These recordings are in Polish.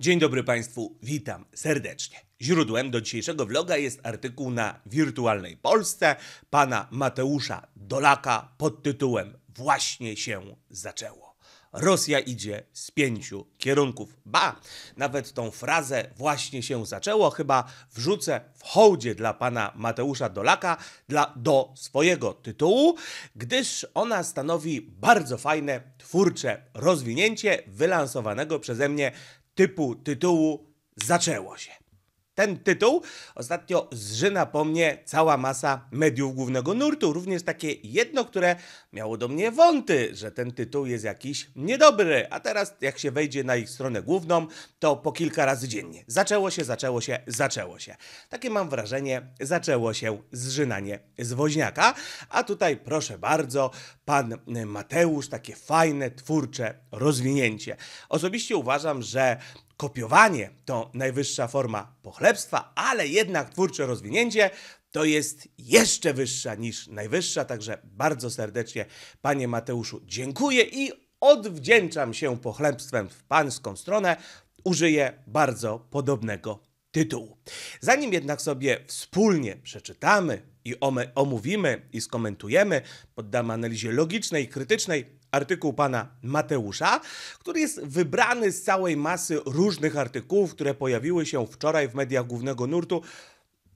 Dzień dobry Państwu, witam serdecznie. Źródłem do dzisiejszego vloga jest artykuł na Wirtualnej Polsce pana Mateusza Dolaka pod tytułem Właśnie się zaczęło. Rosja idzie z pięciu kierunków. Ba, nawet tą frazę właśnie się zaczęło chyba wrzucę w hołdzie dla pana Mateusza Dolaka dla, do swojego tytułu, gdyż ona stanowi bardzo fajne, twórcze rozwinięcie wylansowanego przeze mnie typu tytułu Zaczęło się. Ten tytuł ostatnio zżyna po mnie cała masa mediów głównego nurtu, również takie jedno, które miało do mnie wąty, że ten tytuł jest jakiś niedobry, a teraz jak się wejdzie na ich stronę główną, to po kilka razy dziennie. Zaczęło się, zaczęło się, zaczęło się. Takie mam wrażenie, zaczęło się zżynanie z woźniaka, a tutaj proszę bardzo, pan Mateusz, takie fajne, twórcze rozwinięcie. Osobiście uważam, że kopiowanie to najwyższa forma pochlebstwa, ale jednak twórcze rozwinięcie to jest jeszcze wyższa niż najwyższa. Także bardzo serdecznie, panie Mateuszu, dziękuję i odwdzięczam się pochlebstwem w pańską stronę. Użyję bardzo podobnego tytułu. Zanim jednak sobie wspólnie przeczytamy i omówimy i skomentujemy, poddamy analizie logicznej, krytycznej artykuł pana Mateusza, który jest wybrany z całej masy różnych artykułów, które pojawiły się wczoraj w mediach głównego nurtu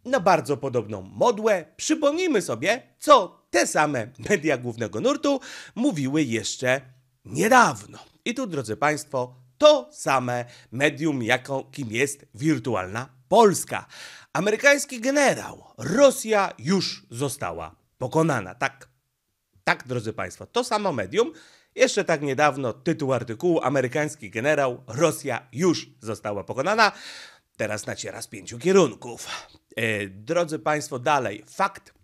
na bardzo podobną modłę. Przypomnijmy sobie, co te same media głównego nurtu mówiły jeszcze niedawno. I tu, drodzy Państwo, to same medium, jakim jest wirtualna Polska. Amerykański generał, Rosja już została pokonana. Tak tak, drodzy Państwo, to samo medium. Jeszcze tak niedawno tytuł artykułu Amerykański generał Rosja już została pokonana. Teraz naciera z pięciu kierunków. E, drodzy Państwo, dalej. Fakt.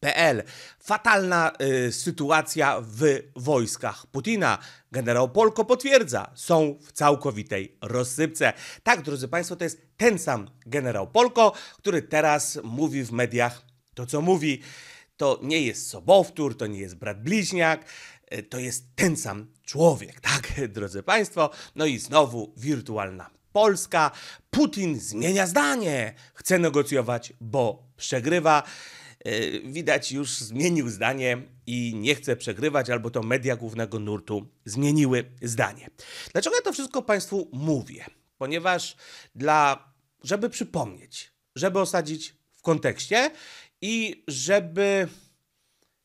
PL. Fatalna y, sytuacja w wojskach Putina. Generał Polko potwierdza, są w całkowitej rozsypce. Tak, drodzy Państwo, to jest ten sam generał Polko, który teraz mówi w mediach to, co mówi to nie jest sobowtór, to nie jest brat bliźniak, e, to jest ten sam człowiek, tak, drodzy Państwo? No i znowu wirtualna Polska. Putin zmienia zdanie, chce negocjować, bo przegrywa. E, widać, już zmienił zdanie i nie chce przegrywać, albo to media głównego nurtu zmieniły zdanie. Dlaczego ja to wszystko Państwu mówię? Ponieważ dla, żeby przypomnieć, żeby osadzić w kontekście i żeby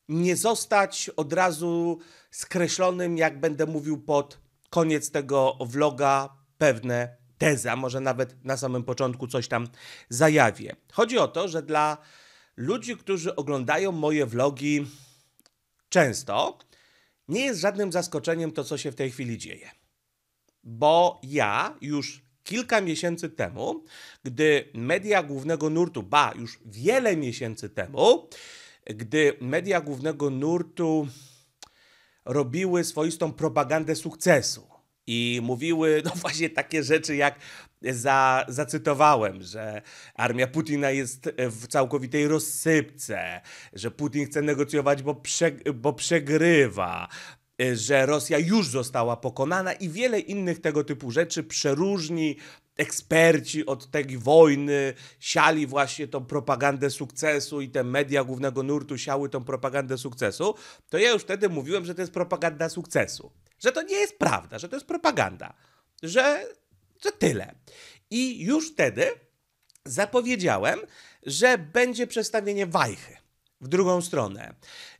nie zostać od razu skreślonym, jak będę mówił pod koniec tego vloga, pewne tezy, a może nawet na samym początku coś tam zajawię. Chodzi o to, że dla ludzi, którzy oglądają moje vlogi często, nie jest żadnym zaskoczeniem to, co się w tej chwili dzieje. Bo ja już kilka miesięcy temu, gdy media głównego nurtu, ba, już wiele miesięcy temu, gdy media głównego nurtu robiły swoistą propagandę sukcesu i mówiły no właśnie takie rzeczy jak za, zacytowałem, że armia Putina jest w całkowitej rozsypce, że Putin chce negocjować, bo, prze, bo przegrywa, że Rosja już została pokonana i wiele innych tego typu rzeczy. Przeróżni eksperci od tej wojny siali właśnie tą propagandę sukcesu i te media głównego nurtu siały tą propagandę sukcesu, to ja już wtedy mówiłem, że to jest propaganda sukcesu. Że to nie jest prawda, że to jest propaganda. Że, że tyle. I już wtedy zapowiedziałem, że będzie przedstawienie wajchy w drugą stronę,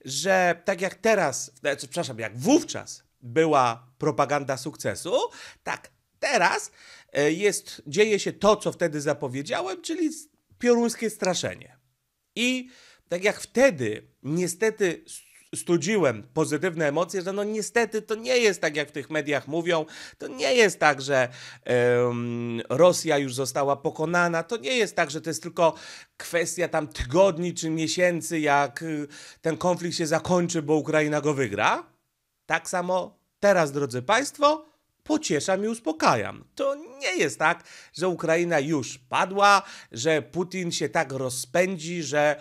że tak jak teraz, e, przepraszam, jak wówczas była propaganda sukcesu, tak teraz e, jest, dzieje się to, co wtedy zapowiedziałem, czyli pioruńskie straszenie. I tak jak wtedy niestety studziłem pozytywne emocje, że no niestety to nie jest tak, jak w tych mediach mówią. To nie jest tak, że um, Rosja już została pokonana. To nie jest tak, że to jest tylko kwestia tam tygodni czy miesięcy, jak y, ten konflikt się zakończy, bo Ukraina go wygra. Tak samo teraz, drodzy Państwo, pocieszam i uspokajam. To nie jest tak, że Ukraina już padła, że Putin się tak rozpędzi, że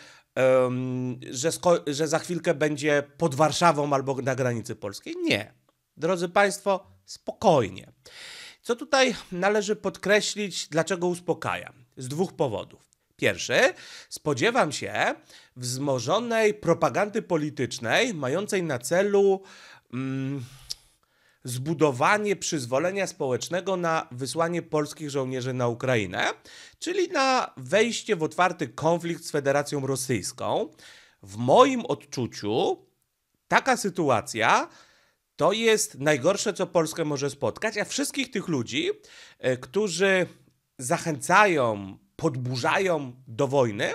że, że za chwilkę będzie pod Warszawą albo na granicy polskiej. Nie. Drodzy Państwo, spokojnie. Co tutaj należy podkreślić, dlaczego uspokajam? Z dwóch powodów. Pierwszy, spodziewam się wzmożonej propagandy politycznej mającej na celu mm, zbudowanie przyzwolenia społecznego na wysłanie polskich żołnierzy na Ukrainę, czyli na wejście w otwarty konflikt z Federacją Rosyjską. W moim odczuciu taka sytuacja to jest najgorsze, co Polskę może spotkać, a wszystkich tych ludzi, e, którzy zachęcają, podburzają do wojny,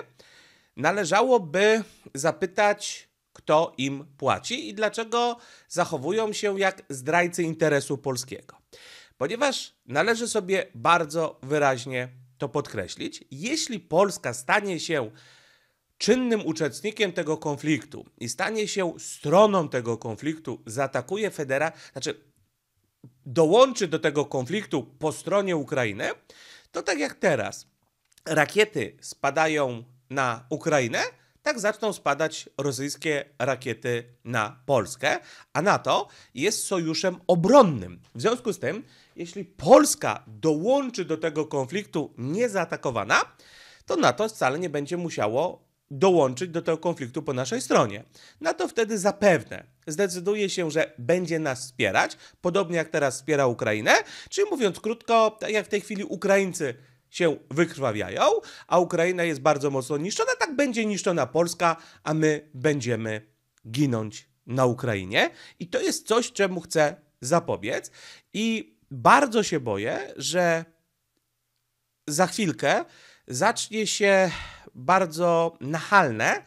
należałoby zapytać, kto im płaci i dlaczego zachowują się jak zdrajcy interesu polskiego. Ponieważ należy sobie bardzo wyraźnie to podkreślić, jeśli Polska stanie się czynnym uczestnikiem tego konfliktu i stanie się stroną tego konfliktu, zaatakuje federację, znaczy dołączy do tego konfliktu po stronie Ukrainy, to tak jak teraz rakiety spadają na Ukrainę, tak zaczną spadać rosyjskie rakiety na Polskę, a NATO jest sojuszem obronnym. W związku z tym, jeśli Polska dołączy do tego konfliktu niezaatakowana, to NATO wcale nie będzie musiało dołączyć do tego konfliktu po naszej stronie. NATO wtedy zapewne zdecyduje się, że będzie nas wspierać, podobnie jak teraz wspiera Ukrainę, czyli mówiąc krótko, tak jak w tej chwili Ukraińcy się wykrwawiają, a Ukraina jest bardzo mocno niszczona, tak będzie niszczona Polska, a my będziemy ginąć na Ukrainie. I to jest coś, czemu chcę zapobiec. I bardzo się boję, że za chwilkę zacznie się bardzo nachalne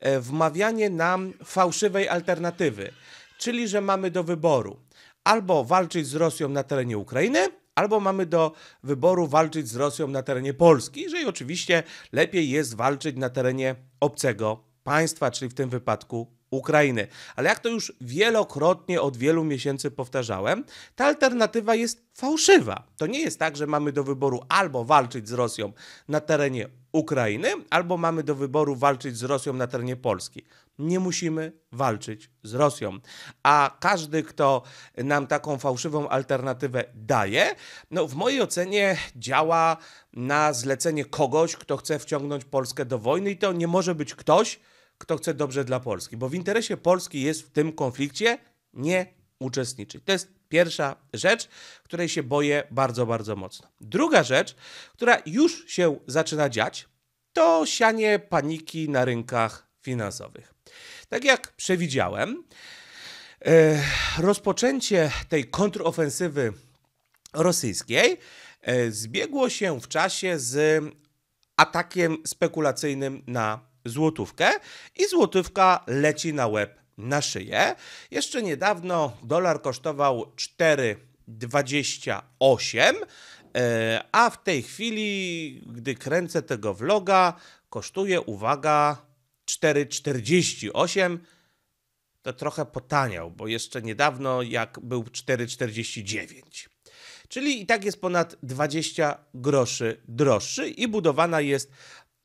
e, wmawianie nam fałszywej alternatywy, czyli że mamy do wyboru albo walczyć z Rosją na terenie Ukrainy, albo mamy do wyboru walczyć z Rosją na terenie Polski, że oczywiście lepiej jest walczyć na terenie obcego państwa, czyli w tym wypadku Ukrainy. Ale jak to już wielokrotnie od wielu miesięcy powtarzałem, ta alternatywa jest fałszywa. To nie jest tak, że mamy do wyboru albo walczyć z Rosją na terenie Ukrainy, albo mamy do wyboru walczyć z Rosją na terenie Polski. Nie musimy walczyć z Rosją. A każdy, kto nam taką fałszywą alternatywę daje, no w mojej ocenie działa na zlecenie kogoś, kto chce wciągnąć Polskę do wojny i to nie może być ktoś, kto chce dobrze dla Polski, bo w interesie Polski jest w tym konflikcie nie uczestniczyć. To jest pierwsza rzecz, której się boję bardzo, bardzo mocno. Druga rzecz, która już się zaczyna dziać, to sianie paniki na rynkach finansowych. Tak jak przewidziałem, e, rozpoczęcie tej kontrofensywy rosyjskiej e, zbiegło się w czasie z atakiem spekulacyjnym na złotówkę i złotówka leci na łeb na szyję. Jeszcze niedawno dolar kosztował 4,28, e, a w tej chwili, gdy kręcę tego vloga, kosztuje, uwaga, 4,48. To trochę potaniał, bo jeszcze niedawno jak był 4,49. Czyli i tak jest ponad 20 groszy droższy i budowana jest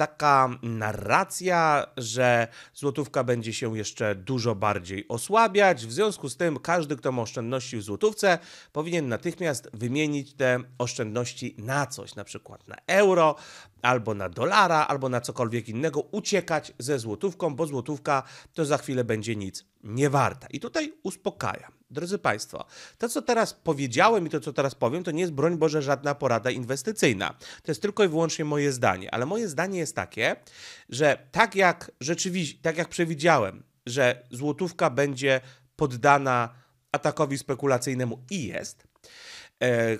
taka narracja, że złotówka będzie się jeszcze dużo bardziej osłabiać. W związku z tym każdy, kto ma oszczędności w złotówce, powinien natychmiast wymienić te oszczędności na coś, na przykład na euro, albo na dolara, albo na cokolwiek innego, uciekać ze złotówką, bo złotówka to za chwilę będzie nic nie warta. I tutaj uspokajam. Drodzy Państwo, to co teraz powiedziałem i to co teraz powiem, to nie jest broń Boże żadna porada inwestycyjna. To jest tylko i wyłącznie moje zdanie. Ale moje zdanie jest takie, że tak jak rzeczywiście, tak jak przewidziałem, że złotówka będzie poddana atakowi spekulacyjnemu i jest, e,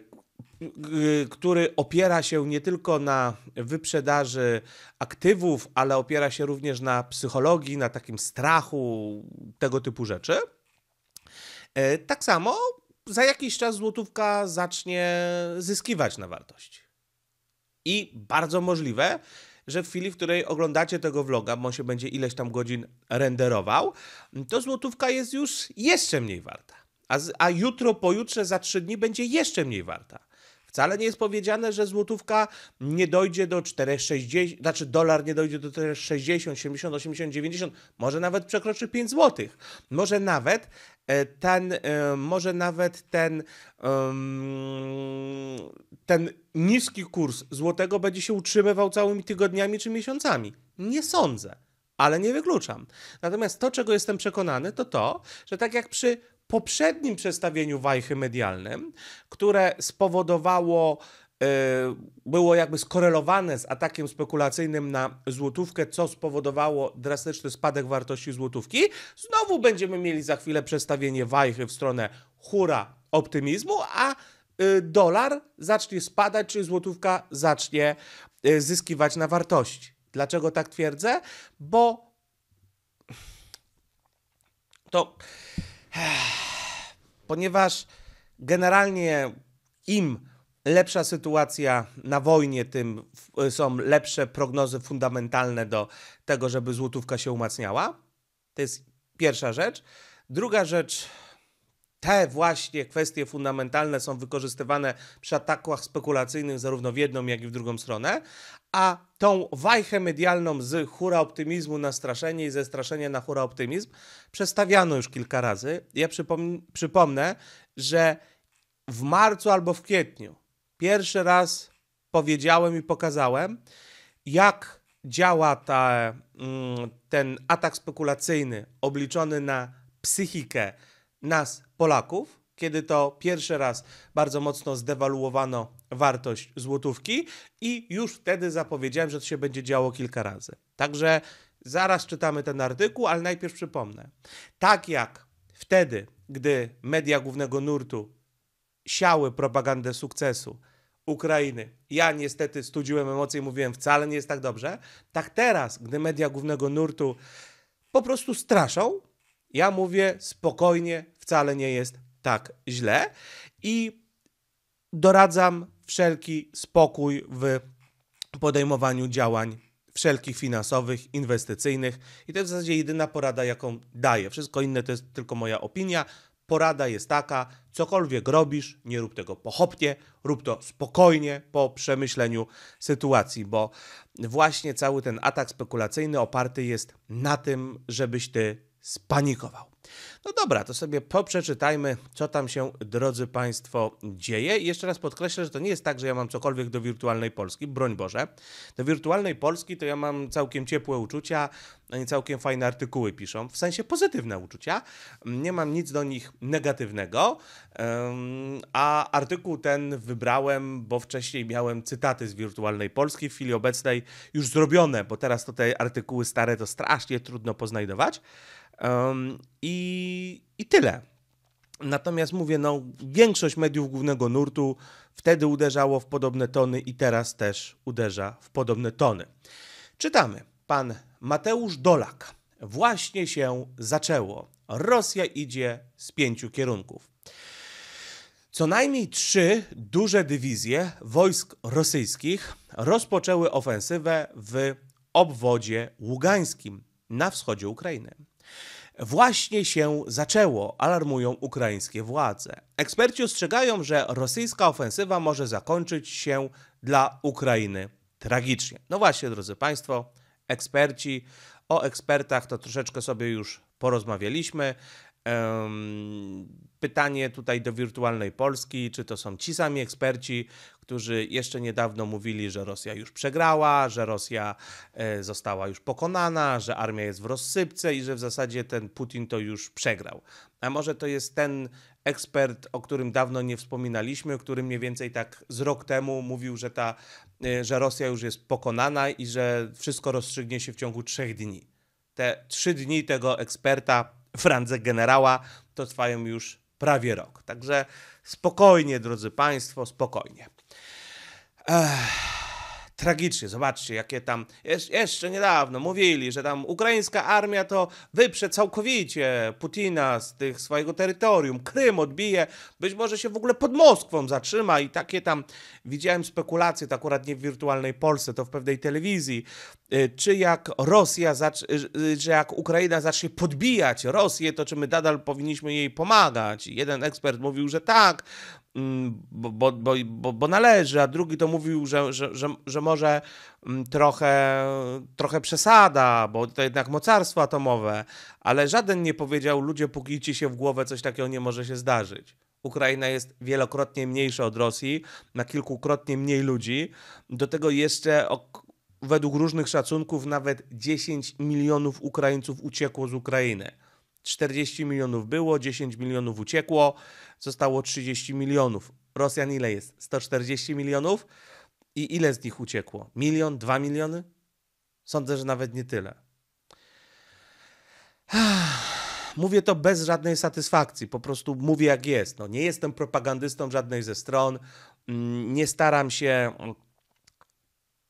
który opiera się nie tylko na wyprzedaży aktywów, ale opiera się również na psychologii, na takim strachu, tego typu rzeczy. E, tak samo za jakiś czas złotówka zacznie zyskiwać na wartości. I bardzo możliwe, że w chwili, w której oglądacie tego vloga, bo on się będzie ileś tam godzin renderował, to złotówka jest już jeszcze mniej warta. A, a jutro, pojutrze, za trzy dni będzie jeszcze mniej warta Wcale nie jest powiedziane, że złotówka nie dojdzie do 4,60, znaczy dolar nie dojdzie do 4,60, 70, 80, 90, może nawet przekroczy 5 złotych. Może nawet e, ten, e, może nawet ten, ten niski kurs złotego będzie się utrzymywał całymi tygodniami czy miesiącami. Nie sądzę ale nie wykluczam. Natomiast to, czego jestem przekonany, to to, że tak jak przy poprzednim przestawieniu wajchy medialnym, które spowodowało, yy, było jakby skorelowane z atakiem spekulacyjnym na złotówkę, co spowodowało drastyczny spadek wartości złotówki, znowu będziemy mieli za chwilę przestawienie wajchy w stronę hura optymizmu, a yy, dolar zacznie spadać, czy złotówka zacznie yy, zyskiwać na wartości. Dlaczego tak twierdzę? Bo to ponieważ generalnie im lepsza sytuacja na wojnie, tym są lepsze prognozy fundamentalne do tego, żeby złotówka się umacniała. To jest pierwsza rzecz. Druga rzecz, te właśnie kwestie fundamentalne są wykorzystywane przy atakach spekulacyjnych zarówno w jedną, jak i w drugą stronę, a tą wajchę medialną z hura optymizmu na straszenie i ze straszenia na hura optymizm przestawiano już kilka razy. Ja przypom przypomnę, że w marcu albo w kwietniu pierwszy raz powiedziałem i pokazałem, jak działa ta, mm, ten atak spekulacyjny obliczony na psychikę nas, Polaków, kiedy to pierwszy raz bardzo mocno zdewaluowano wartość złotówki i już wtedy zapowiedziałem, że to się będzie działo kilka razy. Także zaraz czytamy ten artykuł, ale najpierw przypomnę. Tak jak wtedy, gdy media głównego nurtu siały propagandę sukcesu Ukrainy, ja niestety studziłem emocje i mówiłem, wcale nie jest tak dobrze, tak teraz, gdy media głównego nurtu po prostu straszą, ja mówię spokojnie, wcale nie jest tak źle i doradzam wszelki spokój w podejmowaniu działań wszelkich finansowych, inwestycyjnych i to jest w zasadzie jedyna porada, jaką daję. Wszystko inne to jest tylko moja opinia. Porada jest taka, cokolwiek robisz, nie rób tego pochopnie, rób to spokojnie po przemyśleniu sytuacji, bo właśnie cały ten atak spekulacyjny oparty jest na tym, żebyś ty spanikował. No dobra, to sobie poprzeczytajmy, co tam się, drodzy Państwo, dzieje. I jeszcze raz podkreślę, że to nie jest tak, że ja mam cokolwiek do wirtualnej Polski, broń Boże. Do wirtualnej Polski to ja mam całkiem ciepłe uczucia, oni całkiem fajne artykuły piszą, w sensie pozytywne uczucia. Nie mam nic do nich negatywnego, a artykuł ten wybrałem, bo wcześniej miałem cytaty z wirtualnej Polski, w chwili obecnej już zrobione, bo teraz to te artykuły stare to strasznie trudno poznajdować. Um, i, I tyle. Natomiast mówię, no, większość mediów głównego nurtu wtedy uderzało w podobne tony i teraz też uderza w podobne tony. Czytamy. Pan Mateusz Dolak. Właśnie się zaczęło. Rosja idzie z pięciu kierunków. Co najmniej trzy duże dywizje wojsk rosyjskich rozpoczęły ofensywę w obwodzie ługańskim na wschodzie Ukrainy. Właśnie się zaczęło, alarmują ukraińskie władze. Eksperci ostrzegają, że rosyjska ofensywa może zakończyć się dla Ukrainy tragicznie. No właśnie, drodzy Państwo, eksperci, o ekspertach to troszeczkę sobie już porozmawialiśmy. Pytanie tutaj do wirtualnej Polski, czy to są ci sami eksperci, którzy jeszcze niedawno mówili, że Rosja już przegrała, że Rosja e, została już pokonana, że armia jest w rozsypce i że w zasadzie ten Putin to już przegrał. A może to jest ten ekspert, o którym dawno nie wspominaliśmy, który mniej więcej tak z rok temu mówił, że, ta, e, że Rosja już jest pokonana i że wszystko rozstrzygnie się w ciągu trzech dni. Te trzy dni tego eksperta w randze generała to trwają już prawie rok. Także spokojnie, drodzy Państwo, spokojnie. Ech tragicznie. Zobaczcie, jakie tam jeszcze niedawno mówili, że tam ukraińska armia to wyprze całkowicie Putina z tych swojego terytorium, Krym odbije, być może się w ogóle pod Moskwą zatrzyma i takie tam widziałem spekulacje, to akurat nie w wirtualnej Polsce, to w pewnej telewizji, y, czy jak Rosja, y, że jak Ukraina zacznie podbijać Rosję, to czy my nadal powinniśmy jej pomagać. Jeden ekspert mówił, że tak, bo, bo, bo, bo, bo należy, a drugi to mówił, że, że, że, że może mm, trochę, trochę przesada, bo to jednak mocarstwo atomowe, ale żaden nie powiedział, ludzie pukijcie się w głowę, coś takiego nie może się zdarzyć. Ukraina jest wielokrotnie mniejsza od Rosji, ma kilkukrotnie mniej ludzi. Do tego jeszcze według różnych szacunków nawet 10 milionów Ukraińców uciekło z Ukrainy. 40 milionów było, 10 milionów uciekło, zostało 30 milionów. Rosjan ile jest? 140 milionów? I ile z nich uciekło? Milion? Dwa miliony? Sądzę, że nawet nie tyle. Mówię to bez żadnej satysfakcji, po prostu mówię jak jest. No, nie jestem propagandystą żadnej ze stron, mm, nie staram się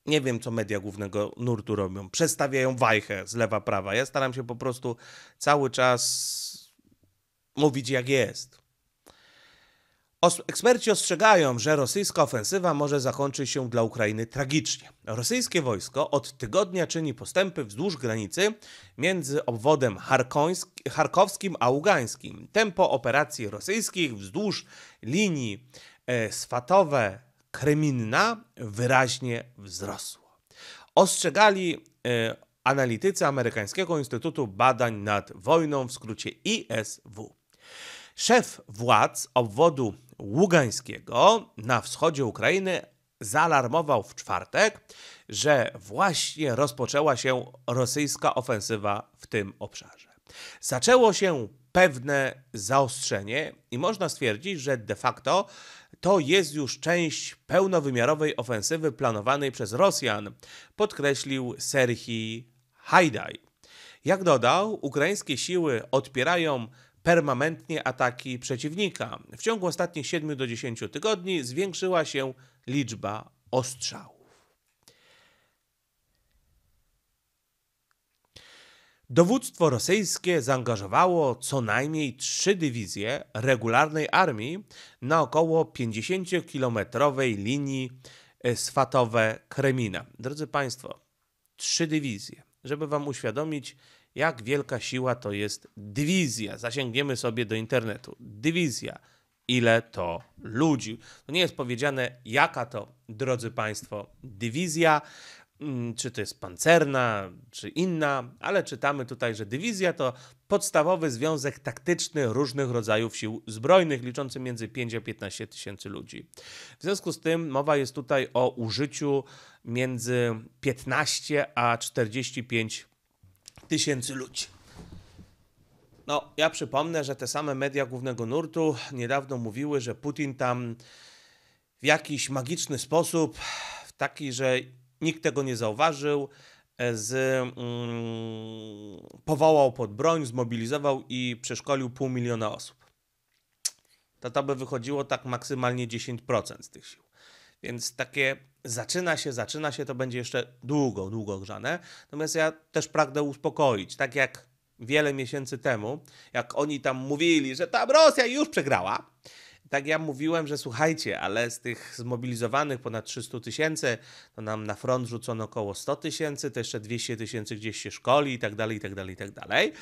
nie wiem, co media głównego nurtu robią. Przestawiają wajchę z lewa, prawa. Ja staram się po prostu cały czas mówić, jak jest. Os eksperci ostrzegają, że rosyjska ofensywa może zakończyć się dla Ukrainy tragicznie. Rosyjskie wojsko od tygodnia czyni postępy wzdłuż granicy między obwodem charkowskim a ługańskim. Tempo operacji rosyjskich wzdłuż linii e, swatowe Kreminna wyraźnie wzrosło. Ostrzegali y, analitycy amerykańskiego Instytutu Badań nad Wojną, w skrócie ISW. Szef władz obwodu ługańskiego na wschodzie Ukrainy zaalarmował w czwartek, że właśnie rozpoczęła się rosyjska ofensywa w tym obszarze. Zaczęło się pewne zaostrzenie i można stwierdzić, że de facto to jest już część pełnowymiarowej ofensywy planowanej przez Rosjan, podkreślił Serhii Hajdaj. Jak dodał, ukraińskie siły odpierają permanentnie ataki przeciwnika. W ciągu ostatnich 7 do 10 tygodni zwiększyła się liczba ostrzałów. Dowództwo rosyjskie zaangażowało co najmniej trzy dywizje regularnej armii na około 50-kilometrowej linii Swatowe-Kremina. Drodzy Państwo, trzy dywizje. Żeby Wam uświadomić, jak wielka siła to jest dywizja. Zasięgniemy sobie do internetu. Dywizja. Ile to ludzi? To nie jest powiedziane, jaka to, drodzy Państwo, dywizja. Mm, czy to jest pancerna, czy inna, ale czytamy tutaj, że dywizja to podstawowy związek taktyczny różnych rodzajów sił zbrojnych, liczący między 5 a 15 tysięcy ludzi. W związku z tym mowa jest tutaj o użyciu między 15 a 45 tysięcy ludzi. No, ja przypomnę, że te same media głównego nurtu niedawno mówiły, że Putin tam w jakiś magiczny sposób, w taki, że nikt tego nie zauważył, e, z, mm, powołał pod broń, zmobilizował i przeszkolił pół miliona osób. To to by wychodziło tak maksymalnie 10% z tych sił. Więc takie zaczyna się, zaczyna się, to będzie jeszcze długo, długo grzane. Natomiast ja też pragnę uspokoić, tak jak wiele miesięcy temu, jak oni tam mówili, że tam Rosja już przegrała, tak ja mówiłem, że słuchajcie, ale z tych zmobilizowanych ponad 300 tysięcy, to nam na front rzucono około 100 tysięcy, to jeszcze 200 tysięcy gdzieś się szkoli i tak dalej, i tak dalej, i tak dalej.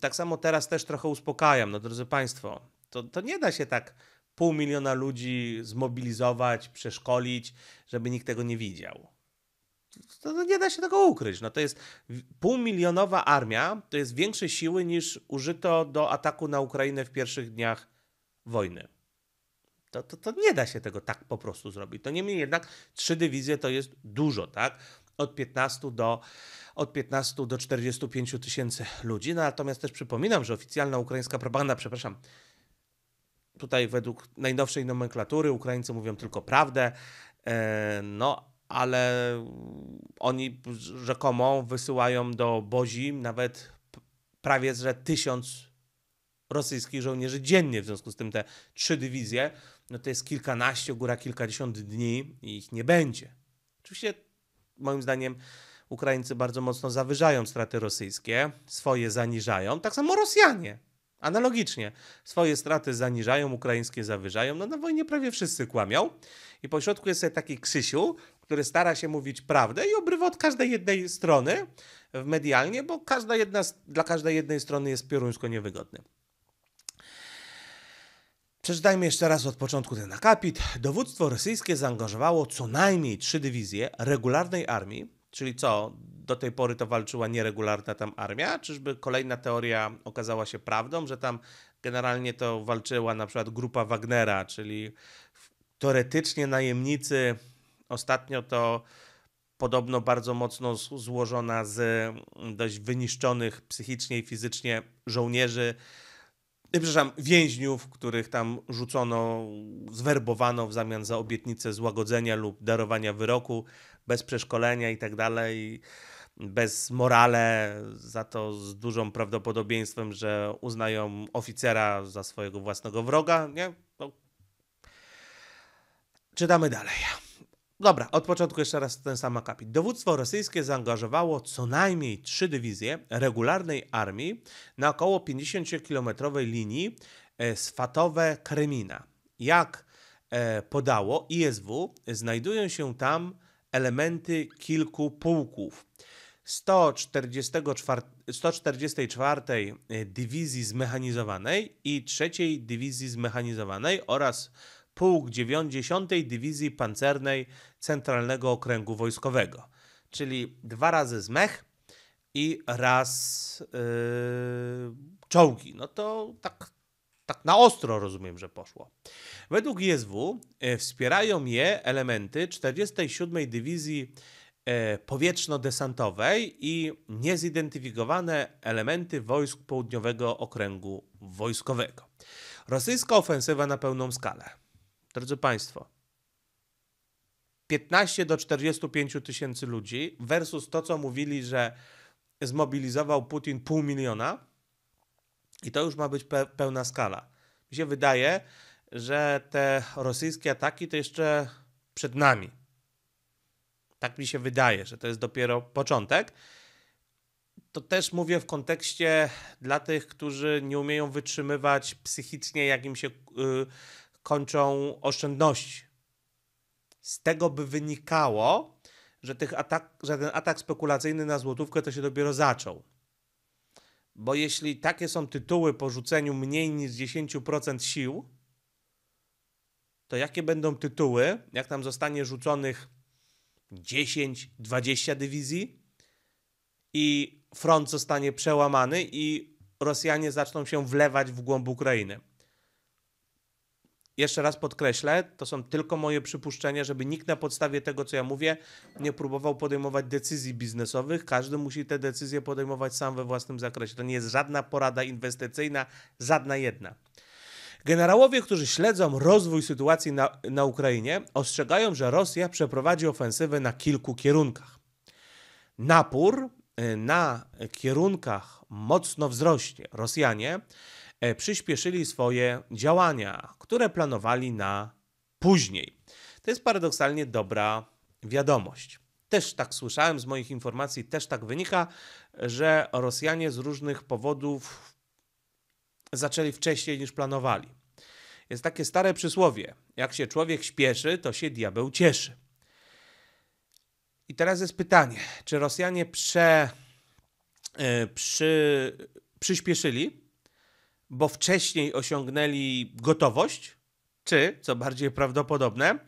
Tak samo teraz też trochę uspokajam, no drodzy Państwo, to, to nie da się tak pół miliona ludzi zmobilizować, przeszkolić, żeby nikt tego nie widział. To, to nie da się tego ukryć. No to jest półmilionowa armia, to jest większe siły niż użyto do ataku na Ukrainę w pierwszych dniach wojny. To, to, to nie da się tego tak po prostu zrobić. To niemniej jednak trzy dywizje to jest dużo, tak? Od 15 do, od 15 do 45 tysięcy ludzi. No, natomiast też przypominam, że oficjalna ukraińska propaganda, przepraszam, tutaj według najnowszej nomenklatury Ukraińcy mówią tylko prawdę, e, no ale oni rzekomo wysyłają do Bozi nawet prawie że tysiąc rosyjskich żołnierzy dziennie, w związku z tym te trzy dywizje, no to jest kilkanaście, góra kilkadziesiąt dni i ich nie będzie. Oczywiście, moim zdaniem, Ukraińcy bardzo mocno zawyżają straty rosyjskie, swoje zaniżają, tak samo Rosjanie. Analogicznie, swoje straty zaniżają, ukraińskie zawyżają. No na wojnie prawie wszyscy kłamią. I po środku jest sobie taki Krzysiu, który stara się mówić prawdę i obrywa od każdej jednej strony medialnie, bo każda jedna, dla każdej jednej strony jest pioruńsko niewygodny. Przeczytajmy jeszcze raz od początku ten akapit. Dowództwo rosyjskie zaangażowało co najmniej trzy dywizje regularnej armii, czyli co, do tej pory to walczyła nieregularna tam armia? Czyżby kolejna teoria okazała się prawdą, że tam generalnie to walczyła na przykład grupa Wagnera, czyli teoretycznie najemnicy. Ostatnio to podobno bardzo mocno złożona z dość wyniszczonych psychicznie i fizycznie żołnierzy, przepraszam, więźniów, których tam rzucono, zwerbowano w zamian za obietnicę złagodzenia lub darowania wyroku bez przeszkolenia i tak dalej, bez morale, za to z dużym prawdopodobieństwem, że uznają oficera za swojego własnego wroga, nie? No. Czytamy dalej. Dobra, od początku jeszcze raz ten sam akapit. Dowództwo rosyjskie zaangażowało co najmniej trzy dywizje regularnej armii na około 50-kilometrowej linii e, Swatowe-Kremina. Jak e, podało ISW, znajdują się tam elementy kilku pułków. 144, 144 e, Dywizji Zmechanizowanej i 3 Dywizji Zmechanizowanej oraz pułk 90 Dywizji Pancernej Centralnego Okręgu Wojskowego. Czyli dwa razy zmech i raz yy, czołgi. No to tak, tak na ostro rozumiem, że poszło. Według ISW yy, wspierają je elementy 47 Dywizji Powietrzno-Desantowej i niezidentyfikowane elementy wojsk Południowego Okręgu Wojskowego. Rosyjska ofensywa na pełną skalę. Drodzy Państwo, 15 do 45 tysięcy ludzi versus to, co mówili, że zmobilizował Putin pół miliona i to już ma być pe pełna skala. Mi się wydaje, że te rosyjskie ataki to jeszcze przed nami. Tak mi się wydaje, że to jest dopiero początek. To też mówię w kontekście dla tych, którzy nie umieją wytrzymywać psychicznie, jak im się yy, kończą oszczędności. Z tego by wynikało, że, tych atak, że ten atak spekulacyjny na złotówkę to się dopiero zaczął. Bo jeśli takie są tytuły po rzuceniu mniej niż 10% sił, to jakie będą tytuły, jak tam zostanie rzuconych 10-20 dywizji i front zostanie przełamany i Rosjanie zaczną się wlewać w głąb Ukrainy jeszcze raz podkreślę, to są tylko moje przypuszczenia, żeby nikt na podstawie tego, co ja mówię, nie próbował podejmować decyzji biznesowych. Każdy musi te decyzje podejmować sam we własnym zakresie. To nie jest żadna porada inwestycyjna, żadna jedna. Generałowie, którzy śledzą rozwój sytuacji na, na Ukrainie, ostrzegają, że Rosja przeprowadzi ofensywę na kilku kierunkach. Napór y, na kierunkach mocno wzrośnie. Rosjanie E, przyspieszyli swoje działania, które planowali na później. To jest paradoksalnie dobra wiadomość. Też tak słyszałem z moich informacji, też tak wynika, że Rosjanie z różnych powodów zaczęli wcześniej niż planowali. Jest takie stare przysłowie: jak się człowiek śpieszy, to się diabeł cieszy. I teraz jest pytanie, czy Rosjanie prze, yy, przy, przyspieszyli, bo wcześniej osiągnęli gotowość, czy, co bardziej prawdopodobne,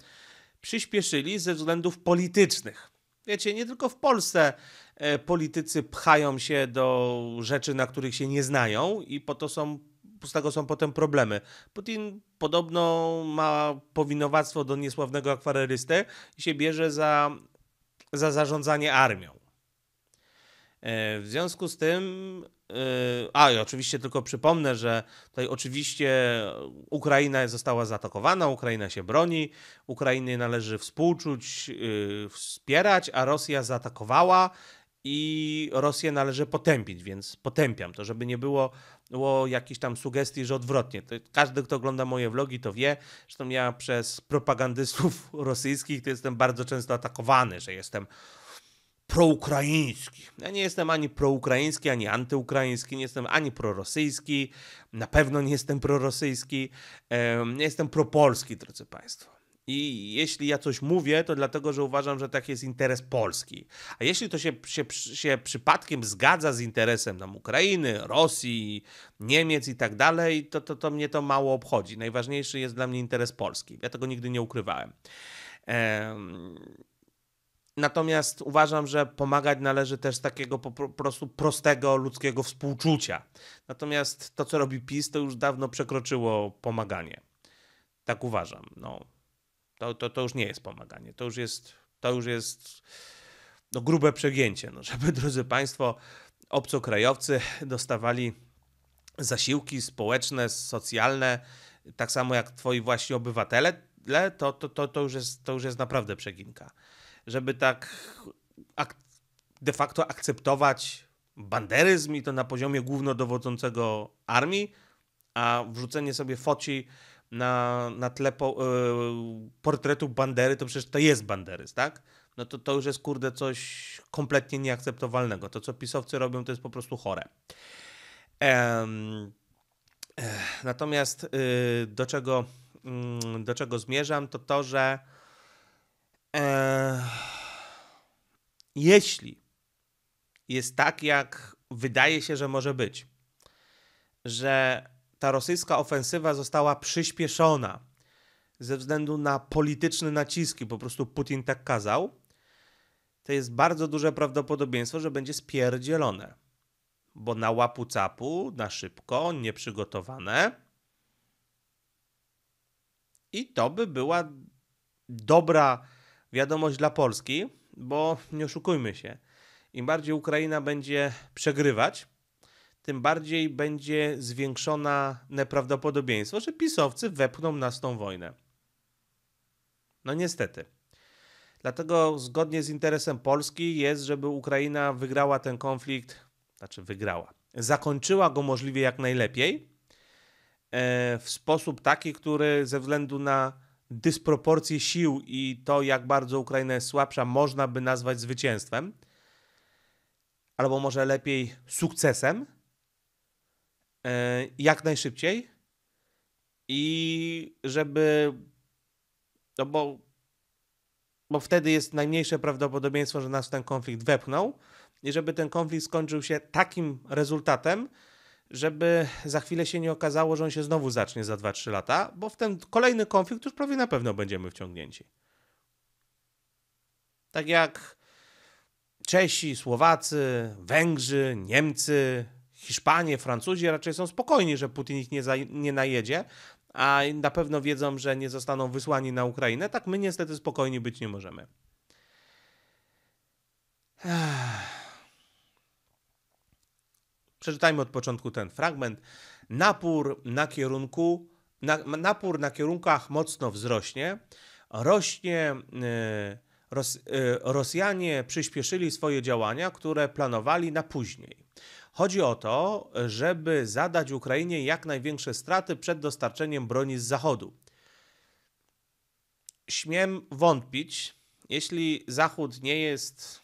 przyspieszyli ze względów politycznych. Wiecie, nie tylko w Polsce e, politycy pchają się do rzeczy, na których się nie znają i po to są, z tego są potem problemy. Putin podobno ma powinowactwo do niesławnego akwarelysty i się bierze za, za zarządzanie armią. E, w związku z tym Yy, a i oczywiście tylko przypomnę, że tutaj oczywiście Ukraina została zaatakowana, Ukraina się broni, Ukrainie należy współczuć, yy, wspierać, a Rosja zaatakowała i Rosję należy potępić, więc potępiam to, żeby nie było, było jakichś tam sugestii, że odwrotnie. To każdy, kto ogląda moje vlogi, to wie, że ja przez propagandystów rosyjskich to jestem bardzo często atakowany, że jestem proukraiński. Ja nie jestem ani proukraiński, ani antyukraiński, nie jestem ani prorosyjski, na pewno nie jestem prorosyjski, nie jestem propolski, drodzy Państwo. I jeśli ja coś mówię, to dlatego, że uważam, że tak jest interes Polski. A jeśli to się, się, się przypadkiem zgadza z interesem tam Ukrainy, Rosji, Niemiec i tak dalej, to, to, to mnie to mało obchodzi. Najważniejszy jest dla mnie interes Polski. Ja tego nigdy nie ukrywałem. Ehm, Natomiast uważam, że pomagać należy też z takiego po prostu prostego ludzkiego współczucia. Natomiast to, co robi PiS, to już dawno przekroczyło pomaganie. Tak uważam. No, to, to, to już nie jest pomaganie. To już jest, to już jest no, grube przegięcie. No, żeby, drodzy Państwo, obcokrajowcy dostawali zasiłki społeczne, socjalne, tak samo jak Twoi właśnie obywatele, to, to, to, to, już, jest, to już jest naprawdę przeginka żeby tak de facto akceptować banderyzm i to na poziomie głównodowodzącego armii, a wrzucenie sobie foci na, na tle po, yy, portretu Bandery, to przecież to jest banderyzm, tak? No to, to już jest, kurde, coś kompletnie nieakceptowalnego. To, co pisowcy robią, to jest po prostu chore. Ehm, natomiast yy, do, czego, yy, do czego zmierzam, to to, że Eee, jeśli jest tak, jak wydaje się, że może być, że ta rosyjska ofensywa została przyspieszona ze względu na polityczne naciski, po prostu Putin tak kazał, to jest bardzo duże prawdopodobieństwo, że będzie spierdzielone. Bo na łapu capu, na szybko, nieprzygotowane. I to by była dobra wiadomość dla Polski, bo nie oszukujmy się, im bardziej Ukraina będzie przegrywać, tym bardziej będzie zwiększone prawdopodobieństwo, że pisowcy wepchną nas tą wojnę. No niestety. Dlatego zgodnie z interesem Polski jest, żeby Ukraina wygrała ten konflikt, znaczy wygrała, zakończyła go możliwie jak najlepiej, e, w sposób taki, który ze względu na dysproporcje sił i to, jak bardzo Ukraina jest słabsza, można by nazwać zwycięstwem, albo może lepiej sukcesem, jak najszybciej i żeby, no bo, bo wtedy jest najmniejsze prawdopodobieństwo, że nas ten konflikt wepchnął i żeby ten konflikt skończył się takim rezultatem, żeby za chwilę się nie okazało, że on się znowu zacznie za 2-3 lata, bo w ten kolejny konflikt już prawie na pewno będziemy wciągnięci. Tak jak Czesi, Słowacy, Węgrzy, Niemcy, Hiszpanie, Francuzi raczej są spokojni, że Putin ich nie, za, nie najedzie, a na pewno wiedzą, że nie zostaną wysłani na Ukrainę. Tak my niestety spokojni być nie możemy. Przeczytajmy od początku ten fragment. Napór na kierunku, na, napór na kierunkach mocno wzrośnie. Rośnie, e, Ros, e, Rosjanie przyspieszyli swoje działania, które planowali na później. Chodzi o to, żeby zadać Ukrainie jak największe straty przed dostarczeniem broni z Zachodu. Śmiem wątpić, jeśli Zachód nie jest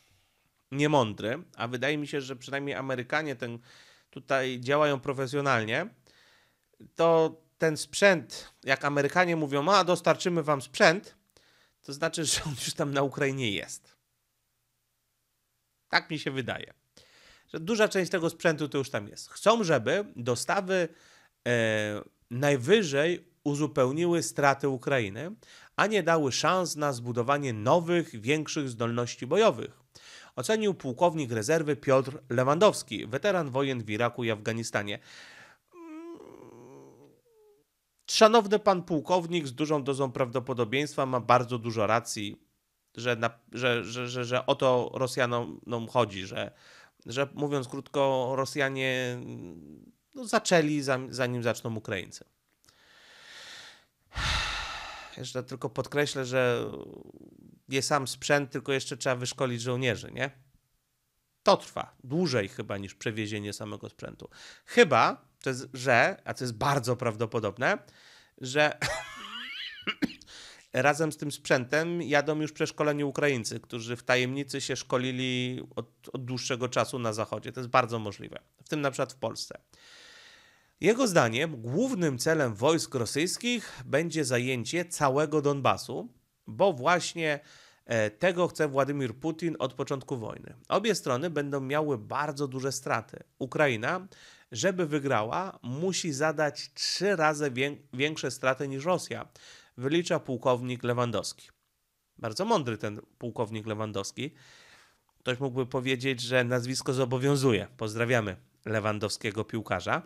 niemądry, a wydaje mi się, że przynajmniej Amerykanie ten tutaj działają profesjonalnie, to ten sprzęt, jak Amerykanie mówią, a dostarczymy wam sprzęt, to znaczy, że on już tam na Ukrainie jest. Tak mi się wydaje. Że duża część tego sprzętu to już tam jest. Chcą, żeby dostawy e, najwyżej uzupełniły straty Ukrainy, a nie dały szans na zbudowanie nowych, większych zdolności bojowych ocenił pułkownik rezerwy Piotr Lewandowski, weteran wojen w Iraku i Afganistanie. Szanowny pan pułkownik z dużą dozą prawdopodobieństwa ma bardzo dużo racji, że, na, że, że, że, że o to Rosjanom chodzi, że, że mówiąc krótko, Rosjanie no, zaczęli zanim zaczną Ukraińcy. Jeszcze tylko podkreślę, że nie sam sprzęt, tylko jeszcze trzeba wyszkolić żołnierzy, nie? To trwa dłużej chyba niż przewiezienie samego sprzętu. Chyba, to jest, że, a to jest bardzo prawdopodobne, że razem z tym sprzętem jadą już przeszkoleni Ukraińcy, którzy w tajemnicy się szkolili od, od dłuższego czasu na Zachodzie. To jest bardzo możliwe. W tym na przykład w Polsce. Jego zdaniem głównym celem wojsk rosyjskich będzie zajęcie całego Donbasu, bo właśnie e, tego chce Władimir Putin od początku wojny. Obie strony będą miały bardzo duże straty. Ukraina, żeby wygrała, musi zadać trzy razy większe straty niż Rosja, wylicza pułkownik Lewandowski. Bardzo mądry ten pułkownik Lewandowski. Ktoś mógłby powiedzieć, że nazwisko zobowiązuje. Pozdrawiamy Lewandowskiego piłkarza.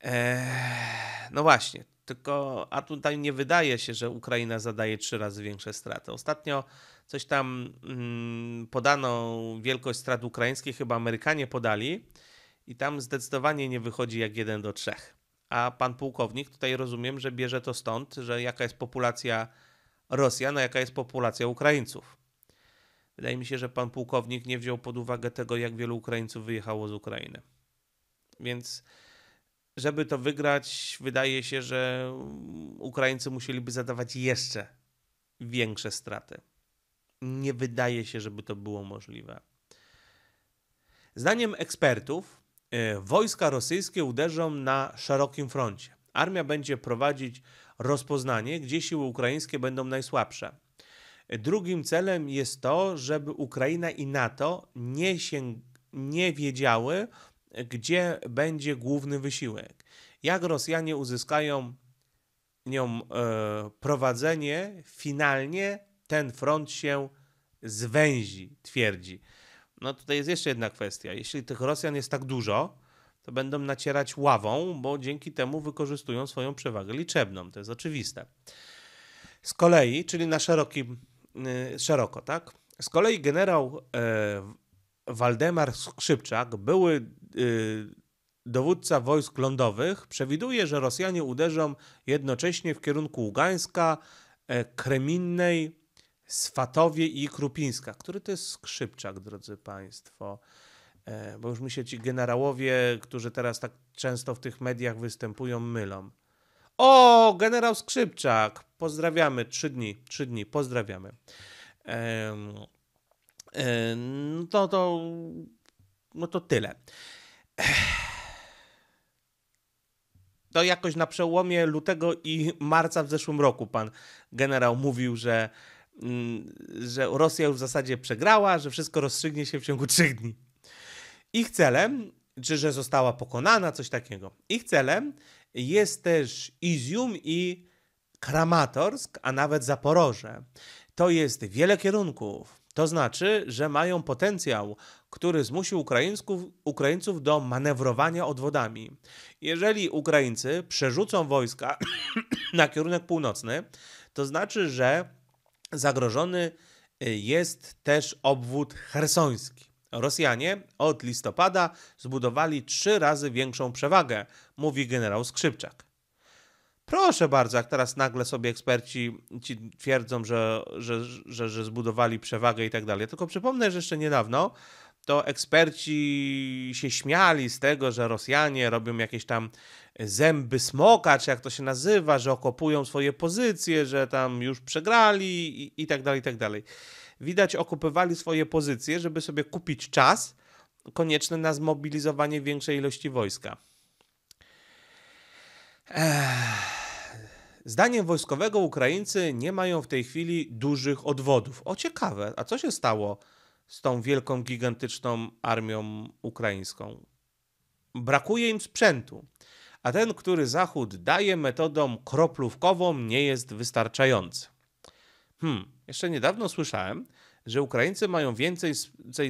Eee, no właśnie, tylko a tutaj nie wydaje się, że Ukraina zadaje trzy razy większe straty. Ostatnio coś tam mm, podano wielkość strat ukraińskich, chyba Amerykanie podali i tam zdecydowanie nie wychodzi jak jeden do trzech. A pan pułkownik tutaj rozumiem, że bierze to stąd, że jaka jest populacja Rosjan, a jaka jest populacja Ukraińców. Wydaje mi się, że pan pułkownik nie wziął pod uwagę tego, jak wielu Ukraińców wyjechało z Ukrainy. Więc żeby to wygrać, wydaje się, że Ukraińcy musieliby zadawać jeszcze większe straty. Nie wydaje się, żeby to było możliwe. Zdaniem ekspertów, wojska rosyjskie uderzą na szerokim froncie. Armia będzie prowadzić rozpoznanie, gdzie siły ukraińskie będą najsłabsze. Drugim celem jest to, żeby Ukraina i NATO nie, sięg- nie wiedziały, gdzie będzie główny wysiłek. Jak Rosjanie uzyskają nią e, prowadzenie, finalnie ten front się zwęzi, twierdzi. No tutaj jest jeszcze jedna kwestia. Jeśli tych Rosjan jest tak dużo, to będą nacierać ławą, bo dzięki temu wykorzystują swoją przewagę liczebną. To jest oczywiste. Z kolei, czyli na szerokim, yy, szeroko, tak? Z kolei generał e, Waldemar Skrzypczak, były y, dowódca wojsk lądowych, przewiduje, że Rosjanie uderzą jednocześnie w kierunku Ługańska, e, Kreminnej, Swatowie i Krupińska. Który to jest Skrzypczak, drodzy Państwo? E, bo już mi się ci generałowie, którzy teraz tak często w tych mediach występują, mylą. O, generał Skrzypczak! Pozdrawiamy. Trzy dni, trzy dni, pozdrawiamy. No to, no to tyle. To jakoś na przełomie lutego i marca w zeszłym roku pan generał mówił, że, że Rosja już w zasadzie przegrała, że wszystko rozstrzygnie się w ciągu trzech dni. Ich celem, czy że została pokonana, coś takiego. Ich celem jest też Izium i Kramatorsk, a nawet Zaporoże. To jest wiele kierunków. To znaczy, że mają potencjał, który zmusi Ukraińców do manewrowania odwodami. Jeżeli Ukraińcy przerzucą wojska na kierunek północny, to znaczy, że zagrożony y, jest też obwód hersoński. Rosjanie od listopada zbudowali trzy razy większą przewagę, mówi generał Skrzypczak. Proszę bardzo, jak teraz nagle sobie eksperci ci twierdzą, że, że, że, że zbudowali przewagę i tak dalej. Tylko przypomnę, że jeszcze niedawno to eksperci się śmiali z tego, że Rosjanie robią jakieś tam zęby smoka, czy jak to się nazywa, że okopują swoje pozycje, że tam już przegrali i, i tak dalej, i tak dalej. Widać, okupywali swoje pozycje, żeby sobie kupić czas konieczny na zmobilizowanie większej ilości wojska. Zdaniem wojskowego Ukraińcy nie mają w tej chwili dużych odwodów. O ciekawe, a co się stało z tą wielką, gigantyczną armią ukraińską? Brakuje im sprzętu, a ten, który Zachód daje metodą kroplówkową, nie jest wystarczający. Hmm, jeszcze niedawno słyszałem, że Ukraińcy mają więcej,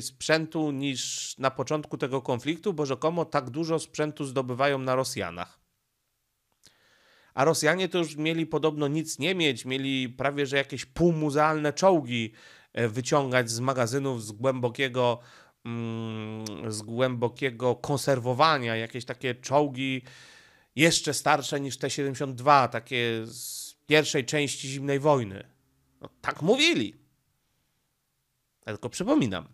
sprzętu niż na początku tego konfliktu, bo rzekomo tak dużo sprzętu zdobywają na Rosjanach. A Rosjanie to już mieli podobno nic nie mieć, mieli prawie że jakieś półmuzealne czołgi e, wyciągać z magazynów z głębokiego, mm, z głębokiego konserwowania, jakieś takie czołgi jeszcze starsze niż T-72, takie z pierwszej części zimnej wojny. No, tak mówili. Ja tylko przypominam.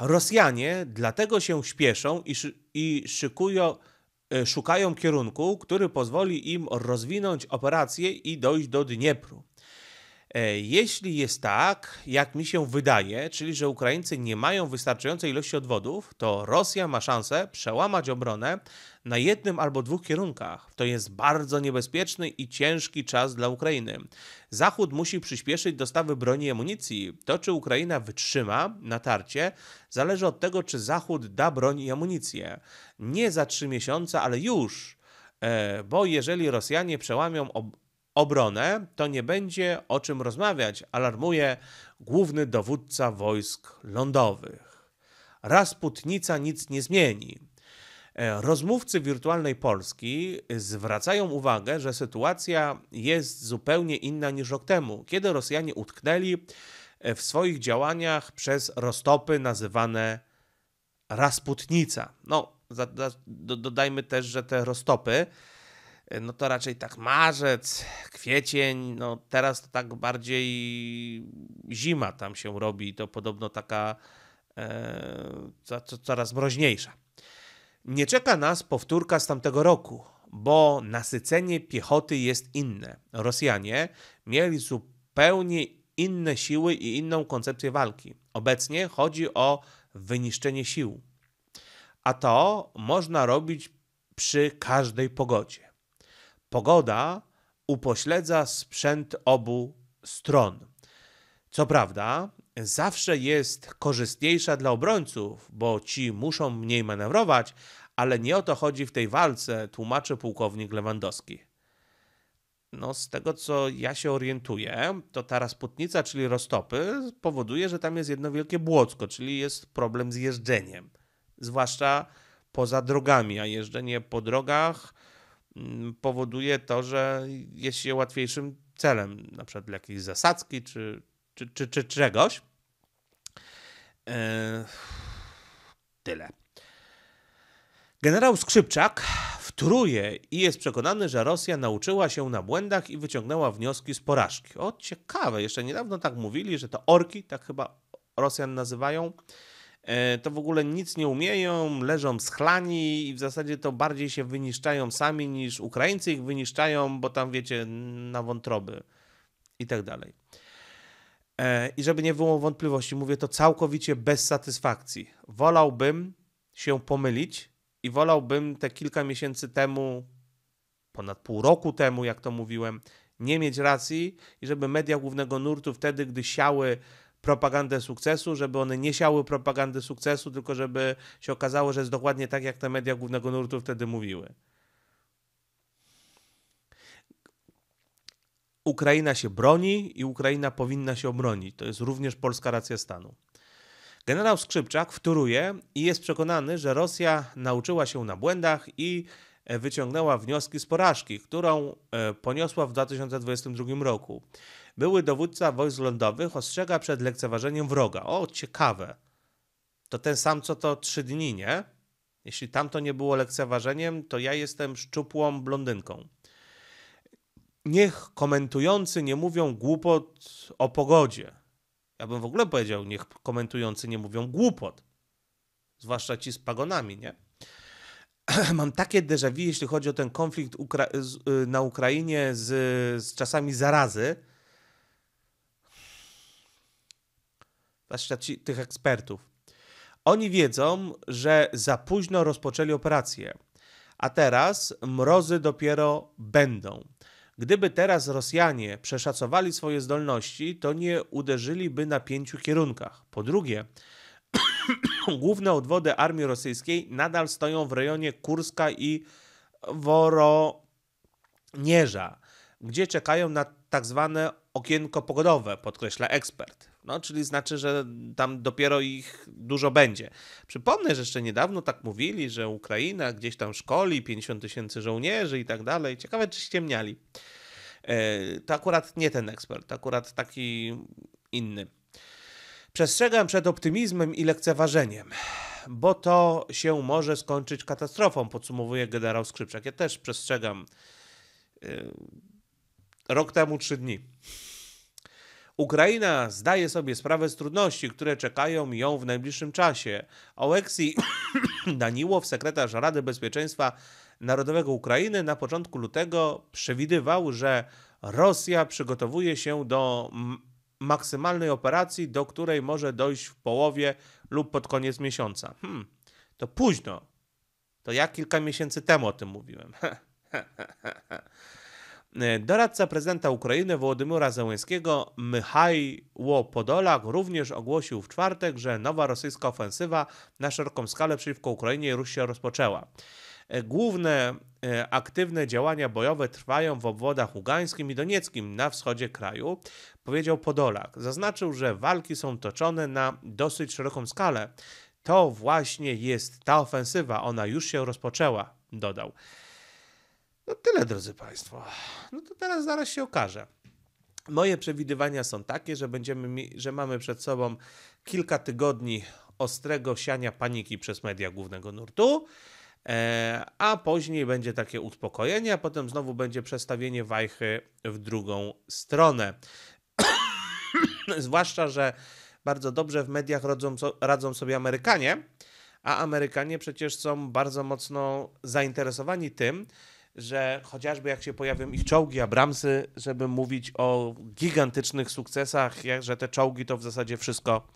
Rosjanie dlatego się śpieszą i, szy i szykują E, szukają kierunku, który pozwoli im rozwinąć operację i dojść do Dniepru. E, jeśli jest tak, jak mi się wydaje, czyli że Ukraińcy nie mają wystarczającej ilości odwodów, to Rosja ma szansę przełamać obronę na jednym albo dwóch kierunkach. To jest bardzo niebezpieczny i ciężki czas dla Ukrainy. Zachód musi przyspieszyć dostawy broni i amunicji. To, czy Ukraina wytrzyma natarcie, zależy od tego, czy Zachód da broń i amunicję. Nie za trzy miesiące, ale już. E, bo jeżeli Rosjanie przełamią obronę, to nie będzie o czym rozmawiać, alarmuje główny dowódca wojsk lądowych. Rasputnica nic nie zmieni. E, rozmówcy wirtualnej Polski zwracają uwagę, że sytuacja jest zupełnie inna niż rok temu, kiedy Rosjanie utknęli w swoich działaniach przez roztopy nazywane Rasputnica. No, dodajmy też, że te roztopy no to raczej tak marzec, kwiecień, no teraz to tak bardziej zima tam się robi, to podobno taka e, co, co, coraz mroźniejsza. Nie czeka nas powtórka z tamtego roku, bo nasycenie piechoty jest inne. Rosjanie mieli zupełnie inne siły i inną koncepcję walki. Obecnie chodzi o wyniszczenie sił. A to można robić przy każdej pogodzie. Pogoda upośledza sprzęt obu stron. Co prawda, zawsze jest korzystniejsza dla obrońców, bo ci muszą mniej manewrować, ale nie o to chodzi w tej walce, tłumaczy pułkownik Lewandowski. No, z tego co ja się orientuję, to ta rasputnica, czyli roztopy, powoduje, że tam jest jedno wielkie błocko, czyli jest problem z jeżdżeniem. Zwłaszcza poza drogami, a jeżdżenie po drogach powoduje to, że jest się łatwiejszym celem, na przykład dla jakiejś zasadzki czy, czy, czy, czy czegoś. Eee, tyle. Generał Skrzypczak wtruje i jest przekonany, że Rosja nauczyła się na błędach i wyciągnęła wnioski z porażki. O, ciekawe, jeszcze niedawno tak mówili, że to orki, tak chyba Rosjan nazywają, e, to w ogóle nic nie umieją, leżą schlani i w zasadzie to bardziej się wyniszczają sami niż Ukraińcy ich wyniszczają, bo tam wiecie, na wątroby i tak dalej. E, I żeby nie było wątpliwości, mówię to całkowicie bez satysfakcji. Wolałbym się pomylić i wolałbym te kilka miesięcy temu, ponad pół roku temu, jak to mówiłem, nie mieć racji i żeby media głównego nurtu wtedy, gdy siały propagandę sukcesu, żeby one nie siały propagandy sukcesu, tylko żeby się okazało, że jest dokładnie tak, jak te media głównego nurtu wtedy mówiły. Ukraina się broni i Ukraina powinna się obronić. To jest również polska racja stanu. Generał Skrzypczak wtóruje i jest przekonany, że Rosja nauczyła się na błędach i e, wyciągnęła wnioski z porażki, którą e, poniosła w 2022 roku. Były dowódca wojsk lądowych ostrzega przed lekceważeniem wroga. O, ciekawe. To ten sam, co to trzy dni, nie? Jeśli tamto nie było lekceważeniem, to ja jestem szczupłą blondynką. Niech komentujący nie mówią głupot o pogodzie ja bym w ogóle powiedział, niech komentujący nie mówią głupot. Zwłaszcza ci z pagonami, nie? Mam takie déjà vu, jeśli chodzi o ten konflikt Ukra y, na Ukrainie z, z czasami zarazy. Zwłaszcza tych ekspertów. Oni wiedzą, że za późno rozpoczęli operację, a teraz mrozy dopiero będą. Gdyby teraz Rosjanie przeszacowali swoje zdolności, to nie uderzyliby na pięciu kierunkach. Po drugie, główne odwody armii rosyjskiej nadal stoją w rejonie Kurska i Woronierza, gdzie czekają na tak zwane okienko pogodowe, podkreśla ekspert. No, czyli znaczy, że tam dopiero ich dużo będzie. Przypomnę, że jeszcze niedawno tak mówili, że Ukraina gdzieś tam szkoli 50 tysięcy żołnierzy i tak dalej. Ciekawe, czy ściemniali. E, to akurat nie ten ekspert, akurat taki inny. Przestrzegam przed optymizmem i lekceważeniem, bo to się może skończyć katastrofą, podsumowuje generał Skrzypczak. Ja też przestrzegam. E, rok temu trzy dni. Ukraina zdaje sobie sprawę z trudności, które czekają ją w najbliższym czasie. Oleksij Daniłow, sekretarz Rady Bezpieczeństwa Narodowego Ukrainy, na początku lutego przewidywał, że Rosja przygotowuje się do maksymalnej operacji, do której może dojść w połowie lub pod koniec miesiąca. Hmm, to późno. To ja kilka miesięcy temu o tym mówiłem. Doradca prezydenta Ukrainy Wołodymyra Zełenskiego Michajło Podolak również ogłosił w czwartek, że nowa rosyjska ofensywa na szeroką skalę przeciwko Ukrainie już się rozpoczęła. E, Główne e, aktywne działania bojowe trwają w obwodach ługańskim i donieckim na wschodzie kraju, powiedział Podolak. Zaznaczył, że walki są toczone na dosyć szeroką skalę. To właśnie jest ta ofensywa, ona już się rozpoczęła, dodał. No tyle, drodzy Państwo. No to teraz zaraz się okaże. Moje przewidywania są takie, że będziemy, że mamy przed sobą kilka tygodni ostrego siania paniki przez media głównego nurtu, e, a później będzie takie uspokojenie, a potem znowu będzie przestawienie wajchy w drugą stronę. Zwłaszcza, że bardzo dobrze w mediach radzą sobie Amerykanie, a Amerykanie przecież są bardzo mocno zainteresowani tym, że chociażby jak się pojawią ich czołgi Abramsy, żeby mówić o gigantycznych sukcesach, że te czołgi to w zasadzie wszystko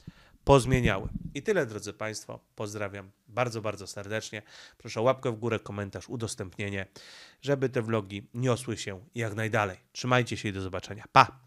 pozmieniały. I tyle, drodzy Państwo. Pozdrawiam bardzo, bardzo serdecznie. Proszę o łapkę w górę, komentarz, udostępnienie, żeby te vlogi niosły się jak najdalej. Trzymajcie się i do zobaczenia. Pa!